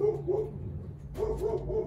Whoa, whoa, whoa.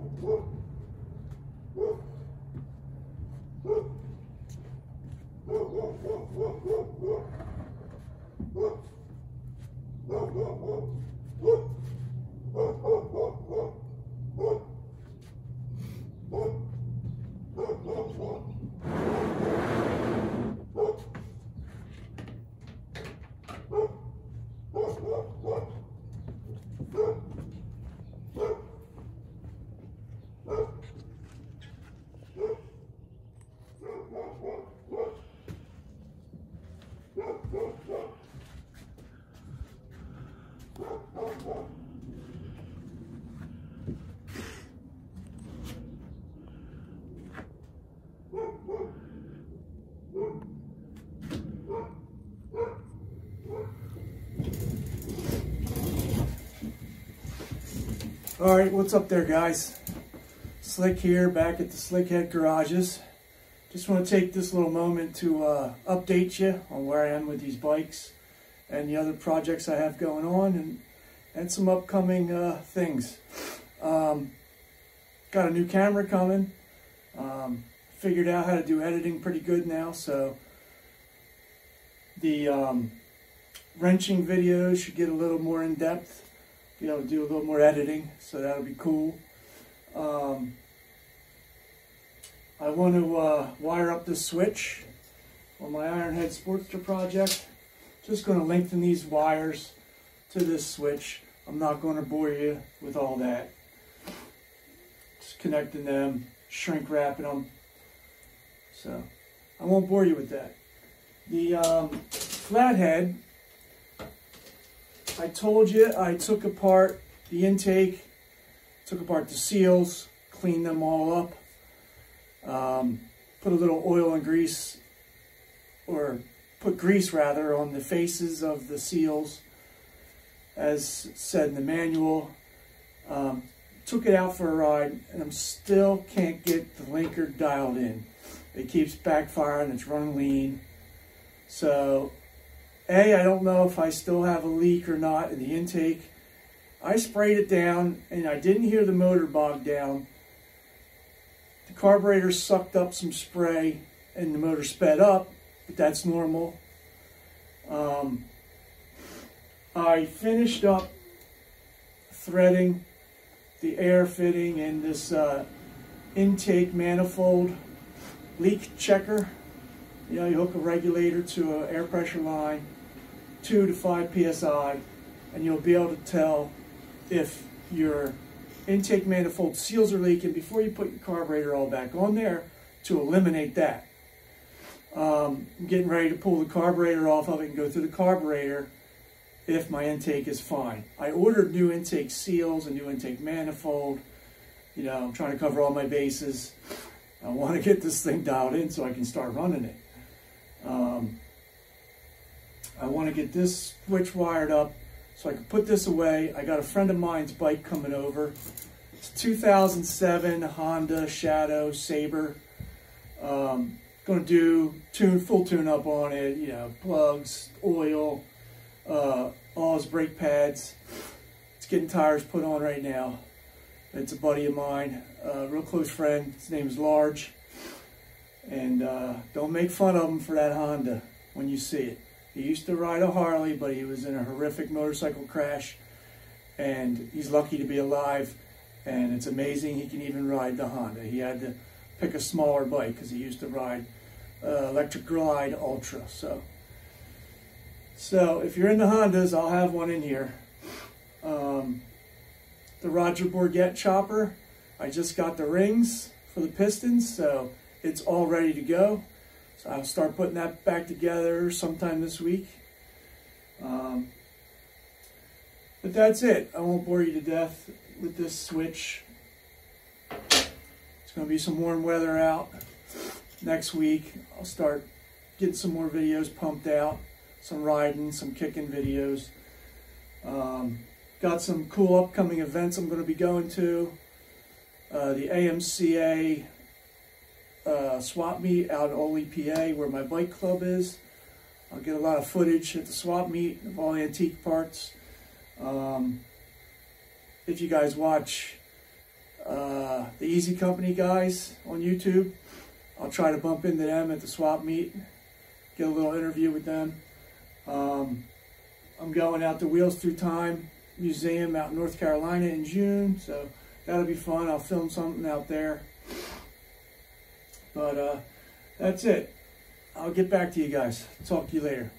All right, what's up there, guys? Slick here, back at the Slickhead Garages. Just want to take this little moment to uh, update you on where I am with these bikes and the other projects I have going on and, and some upcoming uh, things. Um, got a new camera coming. Um, figured out how to do editing pretty good now, so the um, wrenching videos should get a little more in depth be able to do a little more editing, so that'll be cool. Um, I want to uh, wire up this switch on my Ironhead Sportster project. Just going to lengthen these wires to this switch. I'm not going to bore you with all that. Just connecting them, shrink wrapping them. So I won't bore you with that. The um, flathead I told you I took apart the intake, took apart the seals, cleaned them all up, um, put a little oil and grease, or put grease rather, on the faces of the seals, as said in the manual. Um, took it out for a ride, and I'm still can't get the Linkert dialed in. It keeps backfiring, it's running lean. So a, I don't know if I still have a leak or not in the intake. I sprayed it down and I didn't hear the motor bog down. The carburetor sucked up some spray and the motor sped up, but that's normal. Um, I finished up threading the air fitting in this uh, intake manifold leak checker. You know, you hook a regulator to an air pressure line 2 to 5 psi and you'll be able to tell if your intake manifold seals are leaking before you put your carburetor all back on there to eliminate that. Um, I'm getting ready to pull the carburetor off of it and go through the carburetor if my intake is fine. I ordered new intake seals, a new intake manifold. You know, I'm trying to cover all my bases. I want to get this thing dialed in so I can start running it. Um, I want to get this switch wired up so I can put this away. I got a friend of mine's bike coming over. It's 2007 Honda Shadow Sabre. Um, going to do tune full tune up on it, you know, plugs, oil, uh, all his brake pads. It's getting tires put on right now. It's a buddy of mine, a real close friend. His name is Large. And uh, don't make fun of him for that Honda when you see it. He used to ride a Harley, but he was in a horrific motorcycle crash, and he's lucky to be alive. And it's amazing he can even ride the Honda. He had to pick a smaller bike because he used to ride uh, Electric Glide Ultra. So, so if you're in the Hondas, I'll have one in here. Um, the Roger Bourget chopper, I just got the rings for the pistons, so it's all ready to go. So I'll start putting that back together sometime this week. Um, but that's it. I won't bore you to death with this switch. It's going to be some warm weather out next week. I'll start getting some more videos pumped out, some riding, some kicking videos. Um, got some cool upcoming events I'm going to be going to. Uh, the AMCA uh, swap meet out in Oley, PA, where my bike club is. I'll get a lot of footage at the swap meet of all antique parts. Um, if you guys watch uh, the Easy Company guys on YouTube, I'll try to bump into them at the swap meet, get a little interview with them. Um, I'm going out to Wheels Through Time Museum out in North Carolina in June, so that'll be fun. I'll film something out there. But uh, that's it. I'll get back to you guys. Talk to you later.